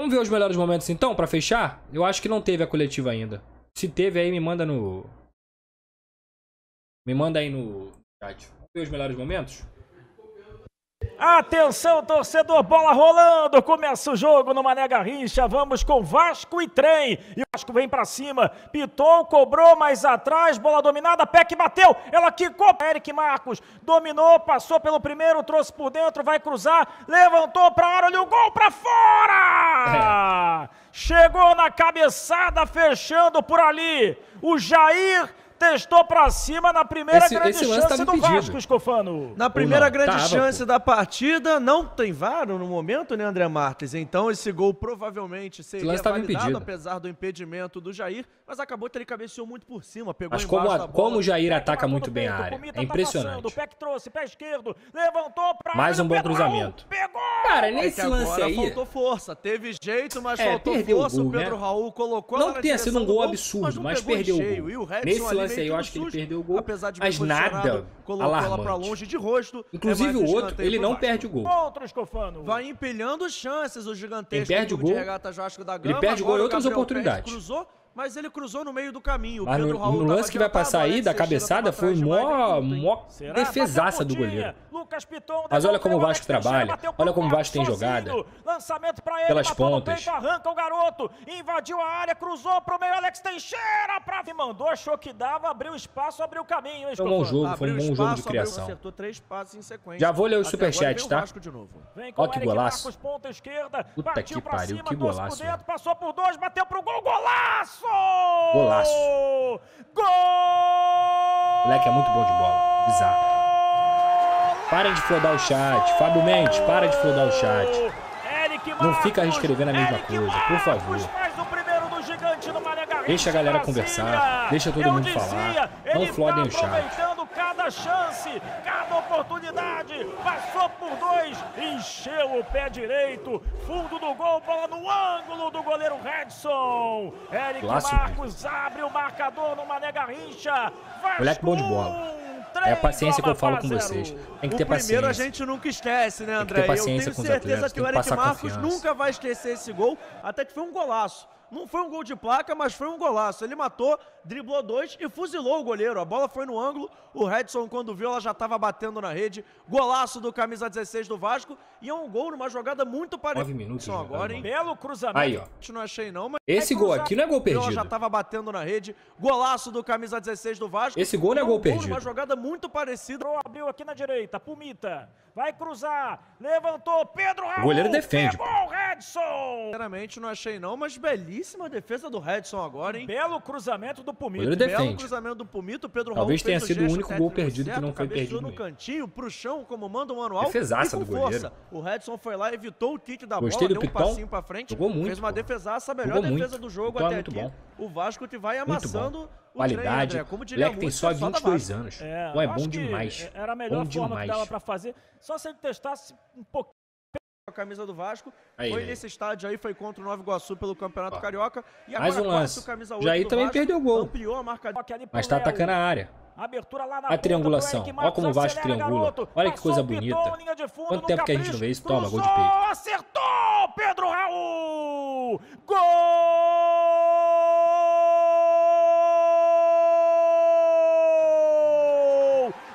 Vamos ver os melhores momentos então, pra fechar? Eu acho que não teve a coletiva ainda. Se teve aí, me manda no... Me manda aí no chat. Vamos ver os melhores momentos? Atenção, torcedor, bola rolando. Começa o jogo no Mané Garrincha. Vamos com Vasco e trem. E o Vasco vem pra cima. Piton cobrou mais atrás. Bola dominada. Peck bateu. Ela quicou. Eric Marcos dominou, passou pelo primeiro, trouxe por dentro, vai cruzar. Levantou pra área. Olha o gol pra fora. É. Chegou na cabeçada, fechando por ali. O Jair testou pra cima na primeira esse, grande esse chance do Vasco, Escofano. Na primeira grande Tava, chance pô. da partida, não tem VAR no momento, né, André Marques? Então esse gol provavelmente seria validado, impedido. apesar do impedimento do Jair, mas acabou que ele cabeceou muito por cima, pegou Mas como, a, como o Jair ataca muito bem a área, é tá impressionante. o pé trouxe, pé esquerdo, levantou pra Mais um bom cruzamento. Pegou! Cara, nesse é lance aí... faltou força, teve jeito, mas é, faltou força, gol, o Pedro né? Raul colocou Não tenha sido um gol absurdo, mas, mas perdeu o gol. Nesse lance aí eu acho que ele perdeu o gol, apesar de mas nada colocou alarmante. ela pra longe de rosto. Inclusive é o outro, ele não perde o gol. Outro escofano. Vai empilhando chances o gigantesco Quem perde o gol, ele perde o gol em outras oportunidades. Cruzou, mas ele cruzou no meio do caminho. Mas no, no lance que vai passar aí, da cabeçada, foi mó, mó defesaça do goleiro. Mas olha como o Vasco trabalha, olha como o Vasco tem jogada. Lançamento pra ele, pelas pontas. Peito, arranca o garoto, invadiu a área, cruzou pro meio, Alex Teixeira pra... mandou, achou que dava, abriu espaço, abriu o caminho. Foi um bom jogo, foi um bom jogo de criação. Acertou três passes em sequência. Já vou ler os superchats, tá? Ó que golaço. Puta que pariu, que golaço. Passou por dois, bateu pro gol, golaço! Golaço. Gol! O moleque é muito bom de bola. Bizarro. Parem de flodar o chat. Fábio Mendes, para de flodar o chat. Não fica reescrevendo a mesma coisa, por favor. Deixa a galera conversar, deixa todo mundo falar. Não flodem o chat cada chance, cada oportunidade. Passou por dois, encheu o pé direito. Fundo do gol, bola no ângulo do goleiro Redson. Eric Clássico. Marcos abre o marcador no Mané Garrincha. Moleque bom de bola. É a paciência que eu falo com vocês. Tem que ter o paciência. primeiro a gente nunca esquece, né, André? eu tenho certeza atletas, que o Eric Marcos confiança. nunca vai esquecer esse gol, até que foi um golaço. Não foi um gol de placa, mas foi um golaço. Ele matou, driblou dois e fuzilou o goleiro. A bola foi no ângulo. O Redson, quando viu, ela já estava batendo na rede. Golaço do camisa 16 do Vasco. E é um gol numa jogada muito parecida. Nove minutos Só agora, hein? Belo cruzamento. Aí, ó. Não achei não, mas... Esse gol aqui não é gol perdido. Já estava batendo na rede. Golaço do camisa 16 do Vasco. Esse gol não é, é gol perdido. Uma jogada muito parecida. Abriu aqui na direita. Pumita. Vai cruzar. Levantou. Pedro Raul. O goleiro defende. Pegou o Redson. Sinceramente, não achei não, mas belíssima defesa do Redson agora, hein? Belo cruzamento do Pumito. Ele defende. Belo cruzamento do Pumito. Pedro Talvez Raul tenha sido o único gol perdido certo, que não foi perdido. no cantinho, pro chão, como manda o manual. Defesaça do goleiro. O Redson foi lá, evitou o kick da Gostei bola, deu um passinho pra frente. Jogou muito. Fez uma pô. defesaça, a melhor Jogou defesa muito. do jogo Jogou até muito aqui. Bom. O Vasco que vai amassando o Qualidade. Trem, Como diria Moleque tem só 22 anos. É, Pô, é bom demais. Era a melhor bom forma demais. que dava pra fazer. Só se ele testasse um pouquinho a camisa do Vasco. Aí, foi aí. nesse estádio aí, foi contra o Nova Iguaçu pelo Campeonato Ó. Carioca. E Mais agora um lance. o camisa 8 Jair do também Vasco, perdeu o gol. Ampliou a marca Mas tá atacando a área. Abertura lá na A triangulação. Olha como o Vasco triangula. garoto. Olha que coisa bonita. fundo, Quanto tempo que a gente capricho, não vê isso? Toma, gol de cruzou, peito. Acertou! Pedro Raul! Gol!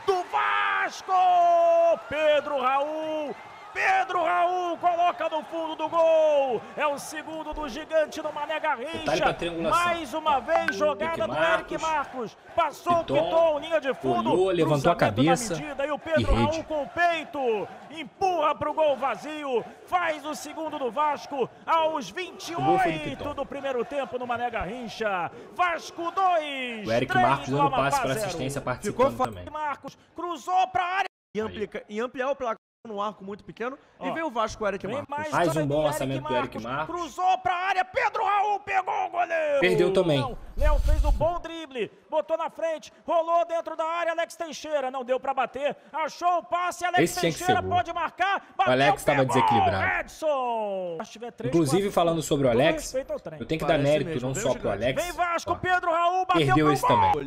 Do Vasco! Pedro Raul! Pedro Raul coloca no fundo do gol. É o segundo do gigante no Mané Garrincha. Mais uma vez jogada do Eric Marcos. Passou Piton, linha de fundo. olhou, levantou a cabeça Medida, e o Pedro e rede. Raul com o peito. Empurra para o gol vazio. Faz o segundo do Vasco aos gol foi do 28 Piton. do primeiro tempo no Mané Garrincha. Vasco 2. O Eric Marcos dando passe para assistência participando Ficou também. Marcos cruzou para a área. e, amplica- e ampliar o placar num arco muito pequeno. Ó, e veio o Vasco o Eric Vem Marcos. mais, Mais um bom lançamento do Eric Marcos. Cruzou pra área, Pedro Raul pegou o goleiro. Perdeu também. Não, Léo fez um bom drible. botou na frente, rolou dentro da área, Alex Teixeira, não deu pra bater, achou o passe, Alex Esse Teixeira pode marcar, bateu, Alex tava pegou, desequilibrado. Edson! Se tiver três, Inclusive, quatro, falando sobre o Alex, eu tenho que dar mérito mesmo, não só pro Alex. Vem Vasco, ó, Pedro Raul, bateu Perdeu esse gol. também. O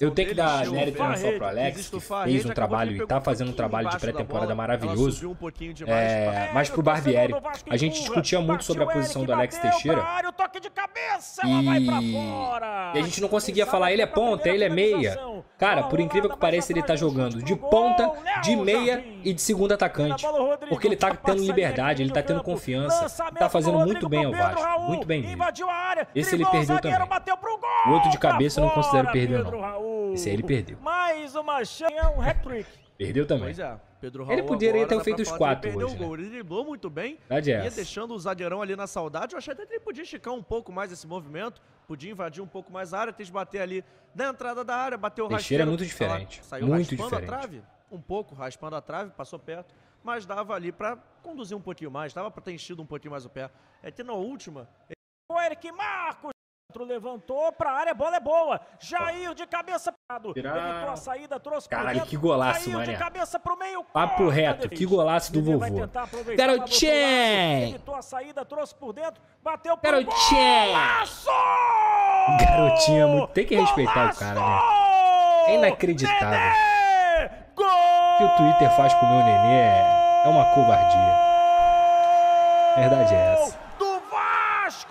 Eu tenho que dar o mérito não só pro Alex, que o fez um trabalho e tá fazendo um trabalho de pré-temporada maravilhoso. um. É, mas pro Barbieri, a gente discutia muito sobre a posição do Alex Teixeira. Toque de cabeça, ela vai pra E... fora. e a gente não conseguia falar, ele é ponta, ele é meia. Cara, por incrível que pareça, ele tá jogando de ponta, de meia e de segundo atacante. Porque ele tá tendo liberdade, ele tá tendo confiança. Tá fazendo do muito bem ao Vasco, muito bem área, Esse ele perdeu também. O outro de cabeça eu não considero Pedro não. Esse aí ele perdeu. Mais uma chance, um hat-trick. Perdeu também. Pois é, Pedro Raul Ele poderia agora ter feito os que ele quatro perdeu hoje, o né? gol. Ele driblou muito bem, Verdade é ia essa. deixando o zagueirão ali na saudade. Eu achei até que ele podia esticar um pouco mais esse movimento, podia invadir um pouco mais a área, ter de bater ali na entrada da área, bateu o Teixeira é muito diferente, Saiu muito raspando diferente. a trave, um pouco, raspando a trave, passou perto, mas dava ali pra conduzir um pouquinho mais, dava pra ter enchido um pouquinho mais o pé. É que na última, O Eric Marcos. Outro levantou pra área, a bola é boa. Jair de cabeça. Tirar. Evitou a saída, trouxe Caralho, que golaço, Jair de mané. cabeça pro meio. Papo reto, que golaço do vovô. Garotinho! Evitou a saída, trouxe por dentro, bateu pro Garotinho! Garotinho é muito- tem que respeitar o cara, né? É inacreditável. Nenê! Gol! O que o Twitter faz com o meu nenê é, é uma covardia. Verdade é essa.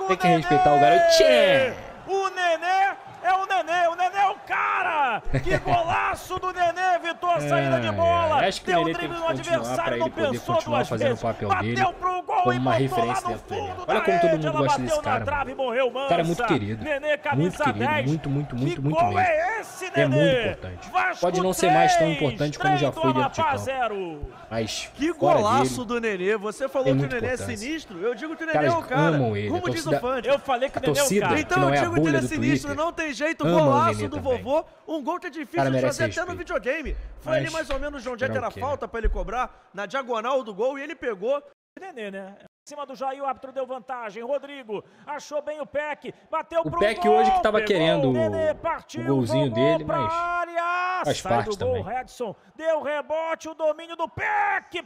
Tem que respeitar o garotinho. O Nenê é o Nenê, o Nenê é o cara! Que golaço do Nenê, evitou a saída de bola! acho que o Deu Nenê drible tem no adversário, não ele poder pensou continuar duas fazendo o vezes. papel bateu dele pro gol como e uma referência lá no dentro fundo Olha da como todo mundo ela gosta bateu desse cara, na trave e morreu. Cara, é muito querido. Nenê, camisa Muito querido, 10. muito, muito, muito, que muito gol mesmo. é esse, Nenê? É muito importante. Vasco Pode não ser mais tão 3, importante como já foi dentro de campo. Mas que golaço dele, do Nenê. Você falou tem que o Nenê é sinistro, eu digo que o Nenê é o cara. Como diz o fã. Eu falei que o Nenê é o cara. Então eu é a digo que ele é sinistro, não tem jeito, o golaço do vovô, um gol que é difícil de fazer até no videogame. Foi ali Mas mais ou menos onde é que era falta pra ele cobrar, na diagonal do gol, e ele pegou. Nenê, né? Em cima do Jair, o árbitro deu vantagem. Rodrigo achou bem o Peck, bateu O pro Peck gol, hoje que tava pegou, querendo o- Nenê partiu, o golzinho jogou dele, pra mas área, faz sai parte do gol, também. Redson, deu rebote, o domínio do Peck.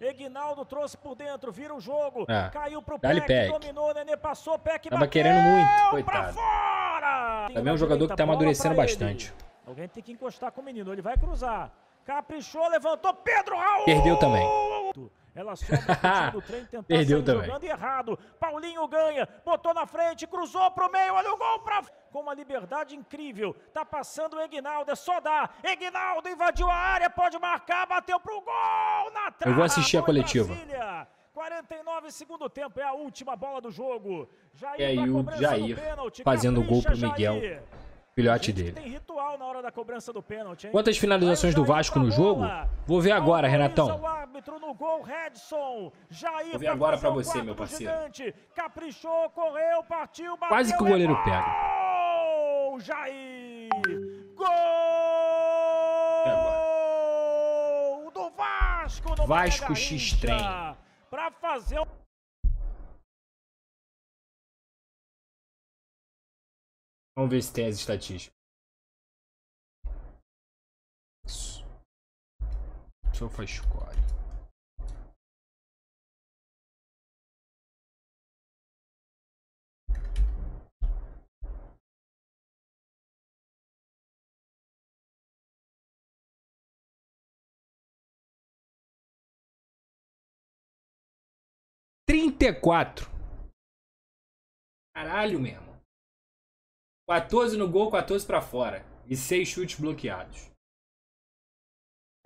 Eguinaldo trouxe por dentro, vira o jogo, Ah, caiu pro Peck, Peck. dominou, Nenê passou, Peck Tava bateu querendo muito, pra coitado. fora. Também é um jogador que tá amadurecendo bastante. Alguém tem que encostar com o menino, ele vai cruzar. Caprichou, levantou, Pedro Raul! Perdeu também. Ela sobra do trem tentar Perdeu também. jogando errado. Paulinho ganha, botou na frente, cruzou pro meio, olha o gol pra... Com uma liberdade incrível, tá passando o Egnaldo, é só dar. Egnaldo invadiu a área, pode marcar, bateu pro gol na trave. Eu vou assistir a coletiva. Brasília. 49 segundo tempo, é a última bola do jogo. Jair E aí pra o Jair pênalti, fazendo gol pro Miguel. Jair. Filhote dele. Quantas finalizações do Jair Vasco no jogo? Vou ver agora, Renatão. Gol. Jair Vou ver agora pra você, meu do parceiro. gigante. Caprichou, correu, partiu, bateu. Quase que o é goleiro gol! pega. Jair! agora. Gol do Vasco no Vasco X-Trem. Pra fazer o Vamos ver se tem as estatísticas. SofaScore. Trinta e quatro. Caralho, meu irmão. 14 no gol, 14 pra fora. E 6 chutes bloqueados.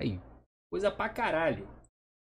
Aí, coisa pra caralho.